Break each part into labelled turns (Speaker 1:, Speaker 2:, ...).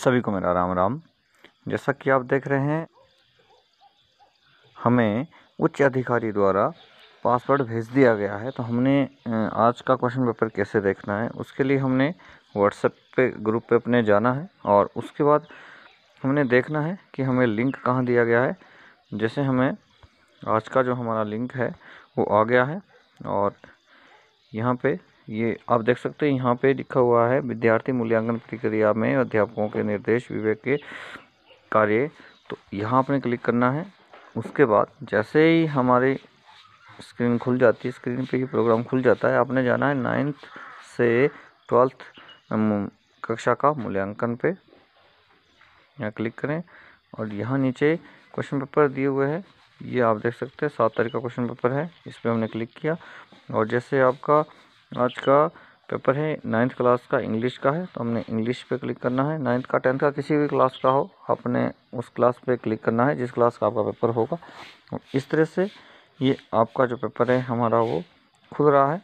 Speaker 1: सभी को मेरा राम राम। जैसा कि आप देख रहे हैं, हमें उच्च अधिकारी द्वारा पासवर्ड भेज दिया गया है। तो हमने आज का क्वेश्चन पेपर कैसे देखना है, उसके लिए हमने व्हाट्सएप पे, ग्रुप पे अपने जाना है और उसके बाद हमने देखना है कि हमें लिंक कहाँ दिया गया है। जैसे हमें आज का जो हमारा लिंक है, वो आ गया है और यहाँ पे ये आप देख सकते हैं, यहाँ पे लिखा हुआ है, विद्यार्थी मूल्यांकन प्रक्रिया में अध्यापकों के निर्देश विवेक के कार्य। तो यहाँ आपने क्लिक करना है, उसके बाद जैसे ही हमारी स्क्रीन खुल जाती है, स्क्रीन पे ही प्रोग्राम खुल जाता है, आपने जाना है नाइन्थ से ट्वेल्थ कक्षा का मूल्यांकन पे। यहाँ क्लिक करें और यहाँ नीचे क्वेश्चन पेपर दिए हुए हैं, ये आप देख सकते हैं, सात तारीख का क्वेश्चन पेपर है, इस पर हमने क्लिक किया। और जैसे आपका आज का पेपर है नाइन्थ क्लास का इंग्लिश का है तो हमने इंग्लिश पे क्लिक करना है। नाइन्थ का टेंथ का किसी भी क्लास का हो, आपने उस क्लास पे क्लिक करना है, जिस क्लास का आपका पेपर होगा। इस तरह से ये आपका जो पेपर है, हमारा वो खुल रहा है।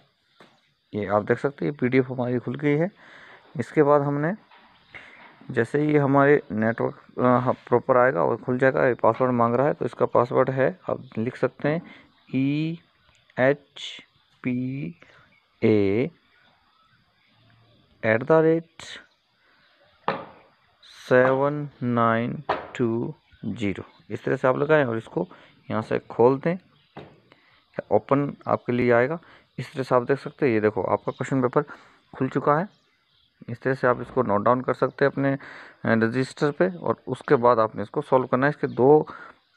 Speaker 1: ये आप देख सकते हैं, ये पी हमारी खुल गई है। इसके बाद हमने, जैसे ही हमारे नेटवर्क प्रॉपर आएगा और खुल जाएगा, ये पासवर्ड मांग रहा है तो इसका पासवर्ड है, आप लिख सकते हैं E H P A at the rate seven nine two zero इस तरह से आप लगाएँ और इसको यहाँ से खोल दें। ओपन आपके लिए आएगा। इस तरह से आप देख सकते हैं, ये देखो, आपका क्वेश्चन पेपर खुल चुका है। इस तरह से आप इसको नोट डाउन कर सकते हैं अपने रजिस्टर पे और उसके बाद आपने इसको सॉल्व करना है। इसके दो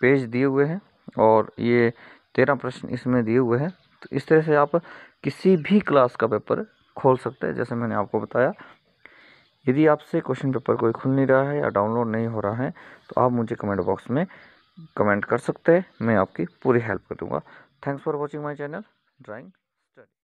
Speaker 1: पेज दिए हुए हैं और ये तेरह प्रश्न इसमें दिए हुए हैं। तो इस तरह से आप किसी भी क्लास का पेपर खोल सकते हैं, जैसे मैंने आपको बताया। यदि आपसे क्वेश्चन पेपर कोई खुल नहीं रहा है या डाउनलोड नहीं हो रहा है तो आप मुझे कमेंट बॉक्स में कमेंट कर सकते हैं, मैं आपकी पूरी हेल्प कर दूँगा। Thanks for watching my channel drawing